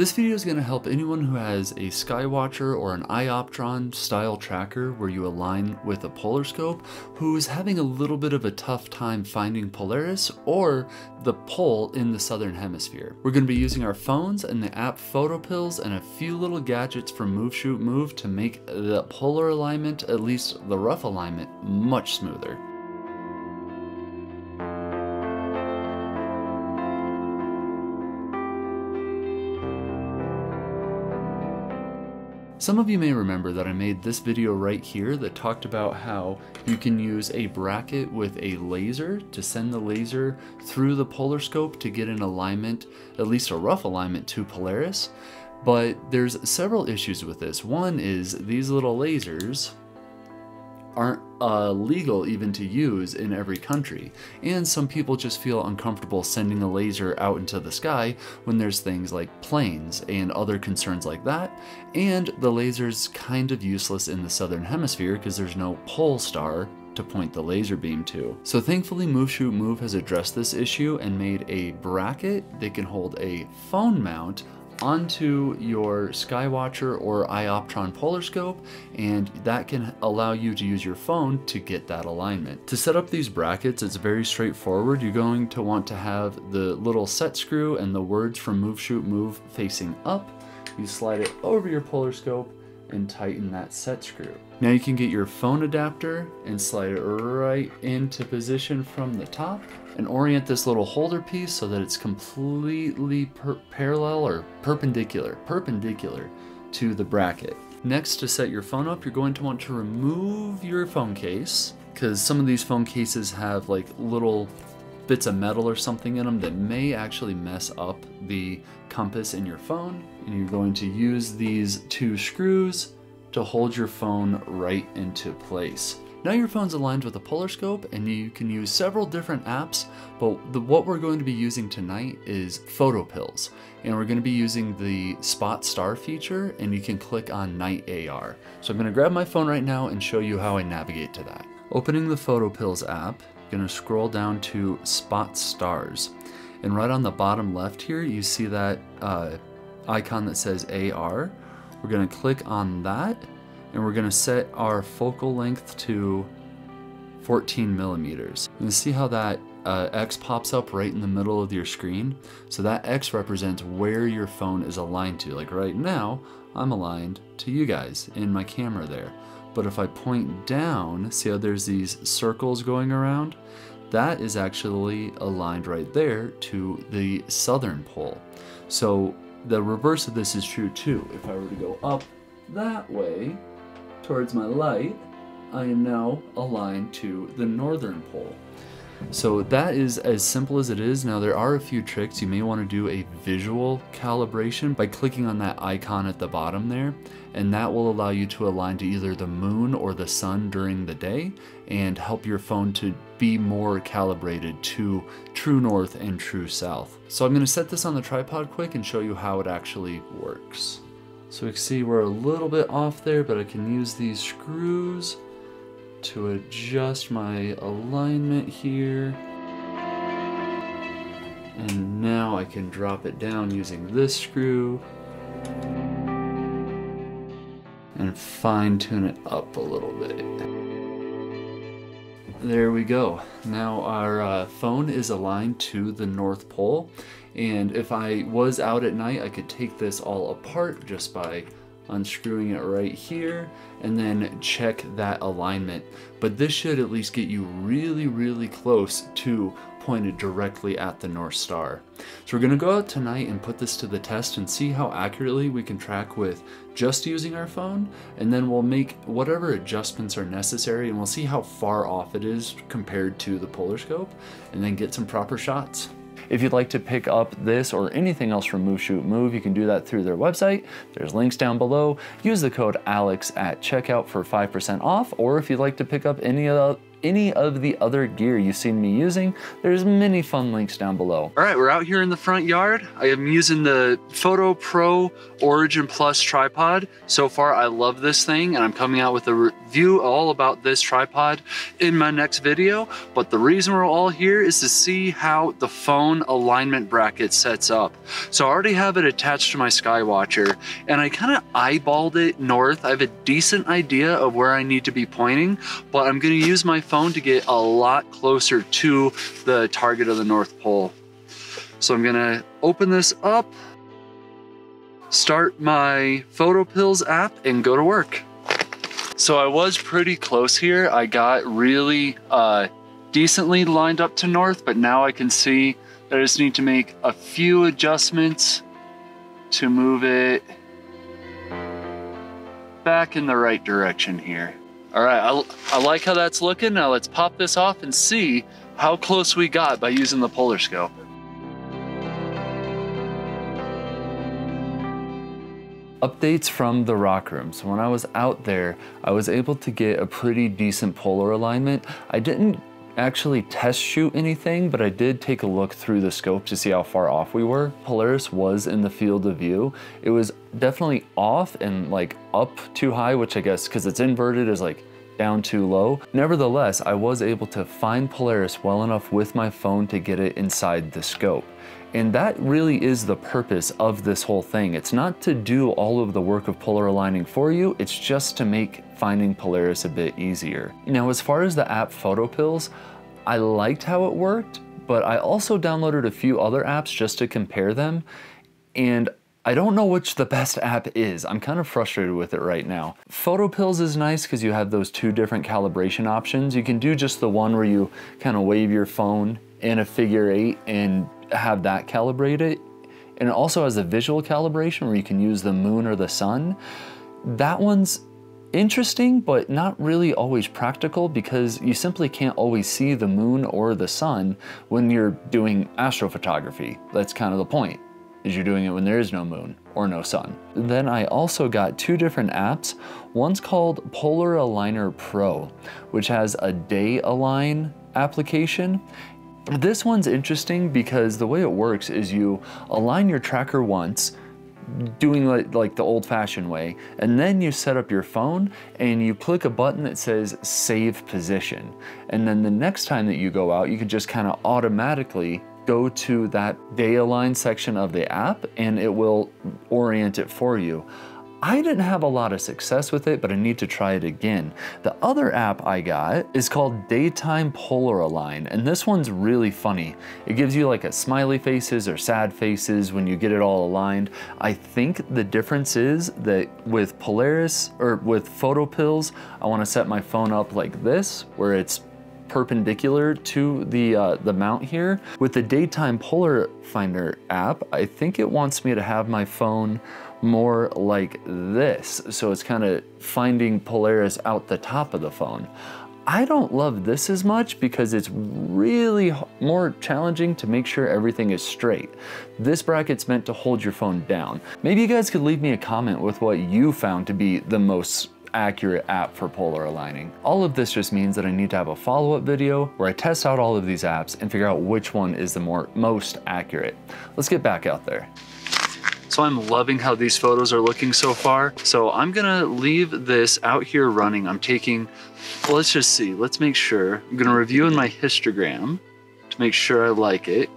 This video is going to help anyone who has a Skywatcher or an Ioptron style tracker where you align with a polar scope who's having a little bit of a tough time finding Polaris or the pole in the southern hemisphere. We're going to be using our phones and the app PhotoPills and a few little gadgets from Move Shoot Move to make the polar alignment, at least the rough alignment, much smoother. Some of you may remember that I made this video right here that talked about how you can use a bracket with a laser to send the laser through the polar scope to get an alignment, at least a rough alignment to Polaris. But there's several issues with this. One is these little lasers aren't uh, legal even to use in every country. And some people just feel uncomfortable sending a laser out into the sky when there's things like planes and other concerns like that. And the laser's kind of useless in the southern hemisphere because there's no pole star to point the laser beam to. So thankfully Move Shoot Move has addressed this issue and made a bracket that can hold a phone mount onto your Skywatcher or Ioptron polar scope and that can allow you to use your phone to get that alignment. To set up these brackets it's very straightforward. You're going to want to have the little set screw and the words from Move Shoot Move facing up. You slide it over your polar scope and tighten that set screw. Now you can get your phone adapter and slide it right into position from the top and orient this little holder piece so that it's completely parallel or perpendicular, perpendicular to the bracket. Next, to set your phone up, you're going to want to remove your phone case because some of these phone cases have like little bits of metal or something in them that may actually mess up the compass in your phone. And you're going to use these two screws to hold your phone right into place. Now your phone's aligned with a polar scope and you can use several different apps, but the, what we're going to be using tonight is PhotoPills. And we're going to be using the Spot Star feature and you can click on Night AR. So I'm going to grab my phone right now and show you how I navigate to that. Opening the PhotoPills app, To scroll down to Spot Stars. And right on the bottom left here, you see that uh, icon that says AR. We're going to click on that and we're gonna set our focal length to 14 millimeters. And see how that uh, X pops up right in the middle of your screen? So that X represents where your phone is aligned to. Like right now, I'm aligned to you guys in my camera there. But if I point down, see how there's these circles going around? That is actually aligned right there to the southern pole. So the reverse of this is true too. If I were to go up that way, towards my light, I am now aligned to the northern pole. So that is as simple as it is. Now there are a few tricks. You may want to do a visual calibration by clicking on that icon at the bottom there and that will allow you to align to either the moon or the sun during the day and help your phone to be more calibrated to true north and true south. So I'm going to set this on the tripod quick and show you how it actually works. So we can see we're a little bit off there, but I can use these screws to adjust my alignment here. And now I can drop it down using this screw and fine tune it up a little bit. There we go. Now our uh, phone is aligned to the North Pole and if I was out at night, I could take this all apart just by unscrewing it right here and then check that alignment. But this should at least get you really, really close to pointed directly at the North Star. So we're gonna go out tonight and put this to the test and see how accurately we can track with just using our phone, and then we'll make whatever adjustments are necessary and we'll see how far off it is compared to the polar scope, and then get some proper shots. If you'd like to pick up this or anything else from Move Shoot Move, you can do that through their website. There's links down below. Use the code ALEX at checkout for 5% off, or if you'd like to pick up any of the any of the other gear you've seen me using, there's many fun links down below. All right, we're out here in the front yard. I am using the Photo Pro Origin Plus tripod. So far, I love this thing and I'm coming out with a review all about this tripod in my next video. But the reason we're all here is to see how the phone alignment bracket sets up. So I already have it attached to my Skywatcher and I kind of eyeballed it north. I have a decent idea of where I need to be pointing, but I'm gonna use my phone to get a lot closer to the target of the North Pole. So I'm gonna open this up, start my PhotoPills app and go to work. So I was pretty close here. I got really uh, decently lined up to north, but now I can see that I just need to make a few adjustments to move it back in the right direction here. All right, I, I like how that's looking. Now let's pop this off and see how close we got by using the polar scope. Updates from the rock room. So when I was out there, I was able to get a pretty decent polar alignment. I didn't actually test shoot anything, but I did take a look through the scope to see how far off we were. Polaris was in the field of view. It was definitely off and like up too high, which I guess because it's inverted is like down too low. Nevertheless, I was able to find Polaris well enough with my phone to get it inside the scope. And that really is the purpose of this whole thing. It's not to do all of the work of polar aligning for you, it's just to make finding Polaris a bit easier. Now, as far as the app PhotoPills, I liked how it worked, but I also downloaded a few other apps just to compare them, and I don't know which the best app is. I'm kind of frustrated with it right now. PhotoPills is nice because you have those two different calibration options. You can do just the one where you kind of wave your phone in a figure eight and have that calibrate it. And it also has a visual calibration where you can use the moon or the sun. That one's interesting, but not really always practical because you simply can't always see the moon or the sun when you're doing astrophotography. That's kind of the point, is you're doing it when there is no moon or no sun. Then I also got two different apps. One's called Polar Aligner Pro, which has a day align application this one's interesting because the way it works is you align your tracker once, doing like, like the old fashioned way, and then you set up your phone and you click a button that says save position. And then the next time that you go out, you can just kind of automatically go to that day align section of the app and it will orient it for you. I didn't have a lot of success with it, but I need to try it again. The other app I got is called Daytime Polar Align, and this one's really funny. It gives you like a smiley faces or sad faces when you get it all aligned. I think the difference is that with Polaris or with PhotoPills, I wanna set my phone up like this, where it's perpendicular to the, uh, the mount here. With the Daytime Polar Finder app, I think it wants me to have my phone more like this. So it's kind of finding Polaris out the top of the phone. I don't love this as much because it's really more challenging to make sure everything is straight. This bracket's meant to hold your phone down. Maybe you guys could leave me a comment with what you found to be the most accurate app for polar aligning. All of this just means that I need to have a follow-up video where I test out all of these apps and figure out which one is the more most accurate. Let's get back out there. So I'm loving how these photos are looking so far. So I'm gonna leave this out here running. I'm taking, let's just see, let's make sure. I'm gonna review in my histogram to make sure I like it.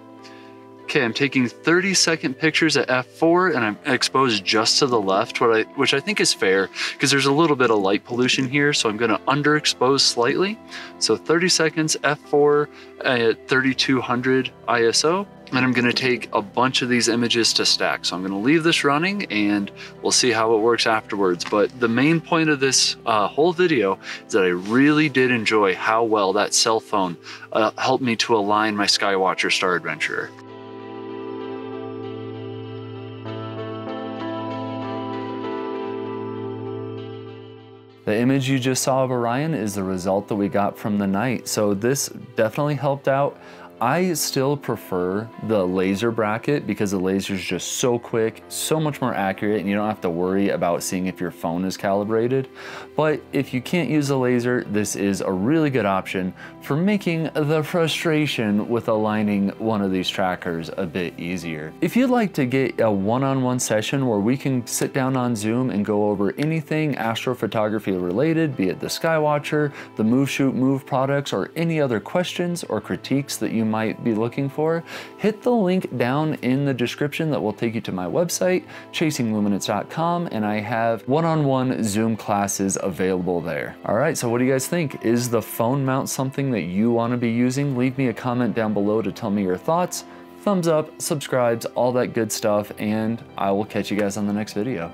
Okay, I'm taking 30 second pictures at f4 and I'm exposed just to the left, I, which I think is fair because there's a little bit of light pollution here. So I'm gonna underexpose slightly. So 30 seconds, f4 at 3200 ISO. And I'm gonna take a bunch of these images to stack. So I'm gonna leave this running and we'll see how it works afterwards. But the main point of this uh, whole video is that I really did enjoy how well that cell phone uh, helped me to align my Skywatcher Star Adventurer. The image you just saw of Orion is the result that we got from the night. So this definitely helped out. I still prefer the laser bracket because the laser is just so quick, so much more accurate, and you don't have to worry about seeing if your phone is calibrated. But if you can't use a laser, this is a really good option for making the frustration with aligning one of these trackers a bit easier. If you'd like to get a one-on-one -on -one session where we can sit down on Zoom and go over anything astrophotography related, be it the Skywatcher, the Move Shoot Move products, or any other questions or critiques that you might be looking for, hit the link down in the description that will take you to my website, chasingluminance.com, and I have one-on-one -on -one Zoom classes available there. All right, so what do you guys think? Is the phone mount something that you wanna be using? Leave me a comment down below to tell me your thoughts thumbs up, subscribes, all that good stuff, and I will catch you guys on the next video.